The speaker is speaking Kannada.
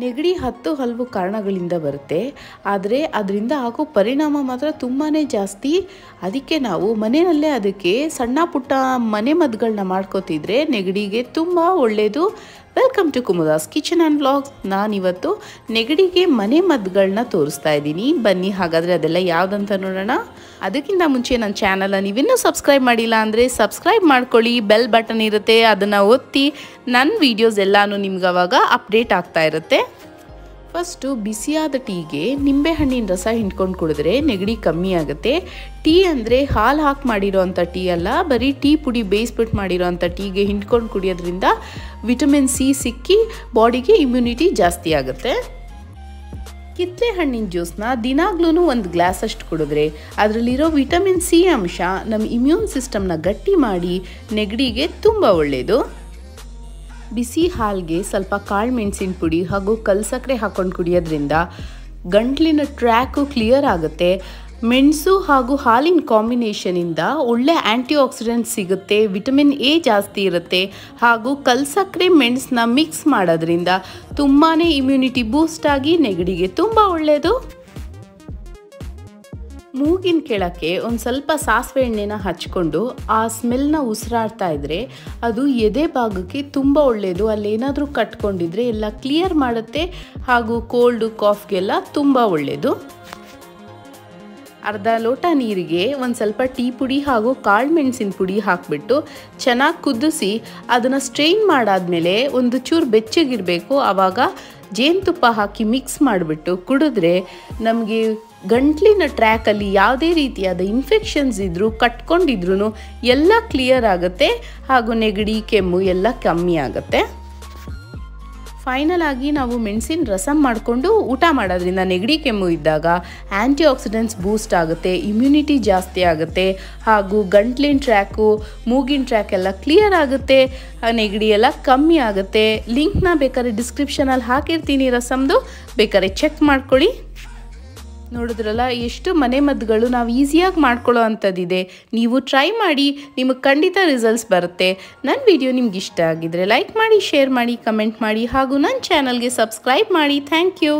ನೆಗಡಿ ಹತ್ತು ಹಲವು ಕಾರಣಗಳಿಂದ ಬರುತ್ತೆ. ಆದರೆ ಅದರಿಂದ ಆಗೋ ಪರಿಣಾಮ ಮಾತ್ರ ತುಂಬಾ ಜಾಸ್ತಿ. ಅದಕ್ಕೆ ನಾವು ಮನೆಯಲ್ಲೇ ಅದಕ್ಕೆ ಸಣ್ಣ ಪುಟ್ಟ ಮನೆ ಮದ್ದುಗಳನ್ನ ಮಾಡ್ಕೋತಿದ್ರೆ ನೆಗಡಿಗೆ ತುಂಬ ಒಳ್ಳೆಯದು welcome to Kumuda's kitchen and ನಾನು ನಾನಿವತ್ತು ನೆಗಡಿಗೆ ಮನೆ ಮದ್ದುಗಳನ್ನ ತೋರಿಸ್ತಾ ಇದ್ದೀನಿ. ಬನ್ನಿ, ಹಾಗಾದರೆ ಅದೆಲ್ಲ ಯಾವುದಂತ ನೋಡೋಣ. ಅದಕ್ಕಿಂತ ಮುಂಚೆ ನನ್ನ ಚಾನಲ್ನ ನೀವಿನ್ನೂ ಸಬ್ಸ್ಕ್ರೈಬ್ ಮಾಡಿಲ್ಲ ಅಂದರೆ ಸಬ್ಸ್ಕ್ರೈಬ್ ಮಾಡ್ಕೊಳ್ಳಿ, ಬೆಲ್ ಬಟನ್ ಇರುತ್ತೆ, ಅದನ್ನು ಒತ್ತಿ. ನನ್ನ ವೀಡಿಯೋಸ್ ಎಲ್ಲನೂ ನಿಮ್ಗೆ ಅವಾಗ ಅಪ್ಡೇಟ್ ಆಗ್ತಾ ಇರುತ್ತೆ. ಫಸ್ಟು ಬಿಸಿಯಾದ ಟೀಗೆ ನಿಂಬೆಹಣ್ಣಿನ ರಸ ಹಿಂಡ್ಕೊಂಡು ಕುಡಿದ್ರೆ ನೆಗಡಿ ಕಮ್ಮಿ ಆಗುತ್ತೆ. ಟೀ ಅಂದರೆ ಹಾಲು ಹಾಕಿ ಮಾಡಿರೋ ಅಂಥ ಟೀ ಅಲ್ಲ, ಬರೀ ಟೀ ಪುಡಿ ಬೇಯಿಸ್ಬಿಟ್ಟು ಮಾಡಿರೋ ಅಂಥ ಟೀಗೆ ಹಿಂಡ್ಕೊಂಡು ಕುಡಿಯೋದ್ರಿಂದ ವಿಟಮಿನ್ ಸಿ ಸಿಕ್ಕಿ ಬಾಡಿಗೆ ಇಮ್ಯುನಿಟಿ ಜಾಸ್ತಿ ಆಗುತ್ತೆ. ಕಿತ್ತಳೆ ಹಣ್ಣಿನ ಜ್ಯೂಸ್ನ ದಿನಾಗ್ಲೂ ಒಂದು ಗ್ಲಾಸ್ ಅಷ್ಟು ಕುಡಿದ್ರೆ ಅದರಲ್ಲಿರೋ ವಿಟಮಿನ್ ಸಿ ಅಂಶ ನಮ್ಮ ಇಮ್ಯೂನ್ ಸಿಸ್ಟಮ್ನ ಗಟ್ಟಿ ಮಾಡಿ ನೆಗಡಿಗೆ ತುಂಬ ಒಳ್ಳೆಯದು ಬಿಸಿ ಹಾಲಿಗೆ ಸ್ವಲ್ಪ ಕಾಳು ಮೆಣಸಿನ ಪುಡಿ ಹಾಗೂ ಕಲ್ಸಕ್ಕರೆ ಹಾಕ್ಕೊಂಡು ಕುಡಿಯೋದ್ರಿಂದ ಗಂಟ್ಲಿನ ಟ್ರ್ಯಾಕು ಕ್ಲಿಯರ್ ಆಗುತ್ತೆ. ಮೆಣಸು ಹಾಗೂ ಹಾಲಿನ ಕಾಂಬಿನೇಷನಿಂದ ಒಳ್ಳೆ ಆ್ಯಂಟಿ ಆಕ್ಸಿಡೆಂಟ್ ಸಿಗುತ್ತೆ, ವಿಟಮಿನ್ ಎ ಜಾಸ್ತಿ ಇರುತ್ತೆ ಹಾಗೂ ಕಲ್ಸಕ್ಕರೆ ಮೆಣಸನ್ನ ಮಿಕ್ಸ್ ಮಾಡೋದ್ರಿಂದ ತುಂಬಾ ಇಮ್ಯುನಿಟಿ ಬೂಸ್ಟ್ ಆಗಿ ನೆಗಡಿಗೆ ತುಂಬ ಒಳ್ಳೆಯದು ಮೂಗಿನ ಕೆಳಕ್ಕೆ ಒಂದು ಸ್ವಲ್ಪ ಸಾಸಿವೆ ಎಣ್ಣೆನ ಹಚ್ಕೊಂಡು ಆ ಸ್ಮೆಲ್ನ ಉಸಿರಾಡ್ತಾ ಇದ್ದರೆ ಅದು ಎದೆ ಭಾಗಕ್ಕೆ ತುಂಬ ಒಳ್ಳೆಯದು ಅಲ್ಲೇನಾದರೂ ಕಟ್ಕೊಂಡಿದ್ರೆ ಎಲ್ಲ ಕ್ಲಿಯರ್ ಮಾಡುತ್ತೆ ಹಾಗೂ ಕೋಲ್ಡು ಕಾಫ್ಗೆಲ್ಲ ತುಂಬ ಒಳ್ಳೆಯದು ಅರ್ಧ ಲೋಟ ನೀರಿಗೆ ಒಂದು ಸ್ವಲ್ಪ ಟೀ ಪುಡಿ ಹಾಗೂ ಕಾಳು ಮೆಣಸಿನ ಪುಡಿ ಹಾಕಿಬಿಟ್ಟು ಚೆನ್ನಾಗಿ ಕುದಿಸಿ ಅದನ್ನು ಸ್ಟ್ರೈನ್ ಮಾಡಾದಮೇಲೆ ಒಂದು ಚೂರು ಬೆಚ್ಚಗಿರಬೇಕು. ಆವಾಗ ಜೇನುತುಪ್ಪ ಹಾಕಿ ಮಿಕ್ಸ್ ಮಾಡಿಬಿಟ್ಟು ಕುಡಿದ್ರೆ ನಮಗೆ ಗಂಟ್ಲಿನ ಟ್ರ್ಯಾಕಲ್ಲಿ ಯಾವುದೇ ರೀತಿಯಾದ ಇನ್ಫೆಕ್ಷನ್ಸ್ ಇದ್ದರೂ ಕಟ್ಕೊಂಡಿದ್ರು ಎಲ್ಲ ಕ್ಲಿಯರ್ ಆಗುತ್ತೆ, ಹಾಗೂ ನೆಗಡಿ, ಕೆಮ್ಮು ಎಲ್ಲ ಕಮ್ಮಿ ಆಗುತ್ತೆ. ಫೈನಲ್ ಆಗಿ ನಾವು ಮೆಣಸಿನ ರಸಂ ಮಾಡಿಕೊಂಡು ಊಟ ಮಾಡೋದ್ರಿಂದ ನೆಗಡಿ, ಕೆಮ್ಮು ಇದ್ದಾಗ ಆ್ಯಂಟಿ ಆಕ್ಸಿಡೆಂಟ್ಸ್ ಬೂಸ್ಟ್ ಆಗುತ್ತೆ ಇಮ್ಯುನಿಟಿ ಜಾಸ್ತಿ ಆಗುತ್ತೆ, ಹಾಗೂ ಗಂಟ್ಲಿನ ಟ್ರ್ಯಾಕು ಮೂಗಿನ ಟ್ರ್ಯಾಕ್ ಎಲ್ಲ ಕ್ಲಿಯರ್ ಆಗುತ್ತೆ, ನೆಗಡಿ ಎಲ್ಲ ಕಮ್ಮಿ ಆಗುತ್ತೆ. ಲಿಂಕ್ನ ಬೇಕಾದ್ರೆ ಡಿಸ್ಕ್ರಿಪ್ಷನಲ್ಲಿ ಹಾಕಿರ್ತೀನಿ ರಸಮ್ದು ಬೇಕಾದ್ರೆ ಚೆಕ್ ಮಾಡ್ಕೊಳ್ಳಿ. ನೋಡಿದ್ರಲ್ಲ, ಎಷ್ಟು ಮನೆ ಮದ್ದುಗಳು ನಾವು ಈಸಿಯಾಗಿ ಮಾಡ್ಕೊಳ್ಳೋ ಅಂಥದ್ದಿದೆ. ನೀವು ಟ್ರೈ ಮಾಡಿ, ನಿಮಗೆ ಖಂಡಿತ ರಿಸಲ್ಟ್ಸ್ ಬರುತ್ತೆ. ನನ್ನ ವಿಡಿಯೋ ನಿಮ್ಗೆ ಇಷ್ಟ ಆಗಿದ್ರೆ ಲೈಕ್ ಮಾಡಿ ಶೇರ್ ಮಾಡಿ ಕಮೆಂಟ್ ಮಾಡಿ, ಹಾಗೂ ನನ್ನ ಚಾನಲ್ಗೆ ಸಬ್ಸ್ಕ್ರೈಬ್ ಮಾಡಿ. Thank you